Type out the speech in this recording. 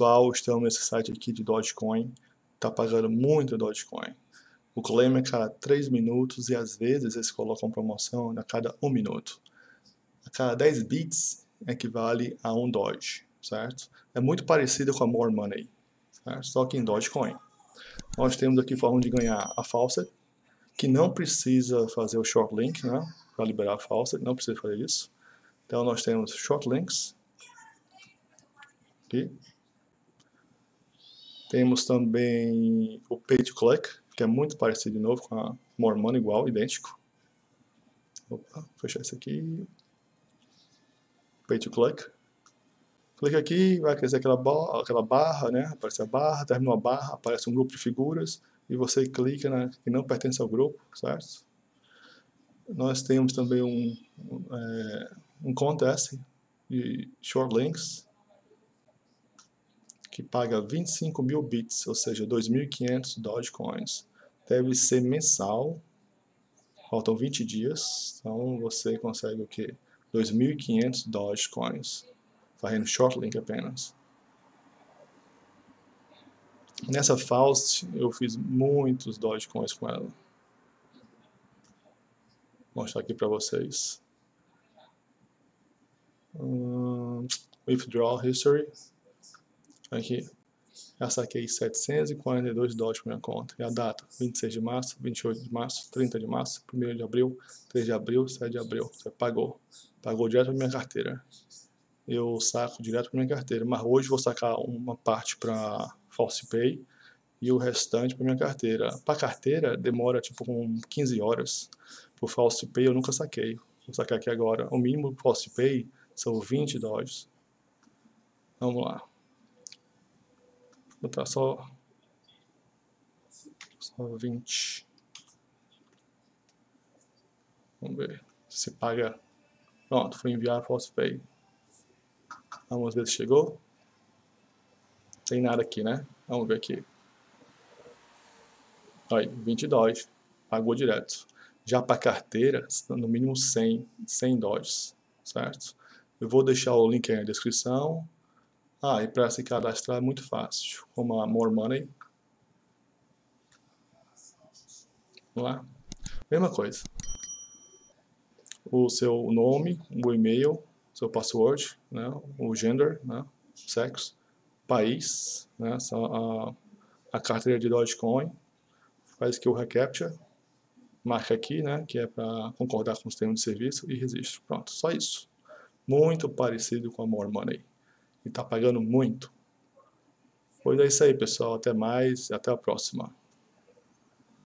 pessoal, estamos nesse site aqui de Dogecoin, está pagando muito Dogecoin. O claim é cada 3 minutos e às vezes eles colocam promoção a cada 1 minuto. A cada 10 bits equivale a 1 Doge, certo? É muito parecido com a More Money, certo? só que em Dogecoin. Nós temos aqui forma de ganhar a Faucet, que não precisa fazer o short link, né? Para liberar a Faucet, não precisa fazer isso. Então nós temos short links. Aqui. Temos também o pay to click, que é muito parecido de novo com a More Money, igual, idêntico. Opa, fechar isso aqui. Pay to click. Clica aqui, vai crescer aquela, aquela barra, né? Aparece a barra, termina a barra, aparece um grupo de figuras e você clica na que não pertence ao grupo, certo? Nós temos também um, é, um contest de short links que paga 25 mil bits, ou seja, 2.500 Dogecoins deve ser mensal. Faltam 20 dias, então você consegue o que? 2.500 Dogecoins, fazendo short link apenas. Nessa Faust eu fiz muitos Dogecoins com ela. Vou mostrar aqui para vocês. Um, withdraw history. Aqui. Já saquei 742 dólares para minha conta. E a data? 26 de março, 28 de março, 30 de março, 1 de abril, 3 de abril, 7 de abril. Você pagou. Pagou direto para minha carteira. Eu saco direto para minha carteira. Mas hoje vou sacar uma parte para FalsePay e o restante para minha carteira. Para carteira demora tipo com 15 horas. Por FalsePay eu nunca saquei. Vou sacar aqui agora. O mínimo do FalsePay são 20 dólares. Vamos lá botar só, só 20. Vamos ver se paga. Pronto, foi enviar FalsePay. Vamos ver se chegou. Tem nada aqui, né? Vamos ver aqui. Aí, 20 dólares. Pagou direto. Já para carteira, no mínimo 100, 100 dólares, certo? Eu vou deixar o link aí na descrição. Ah, e para se cadastrar é muito fácil, como a More Money. Vamos lá. Mesma coisa. O seu nome, o e-mail, seu password, né, o gender, né, sexo, país, né, a, a carteira de Dogecoin, faz aqui o reCAPTCHA, marca aqui, né, que é para concordar com os termos de serviço e registro. Pronto, só isso. Muito parecido com a More Money e está pagando muito. Pois é isso aí, pessoal. Até mais até a próxima.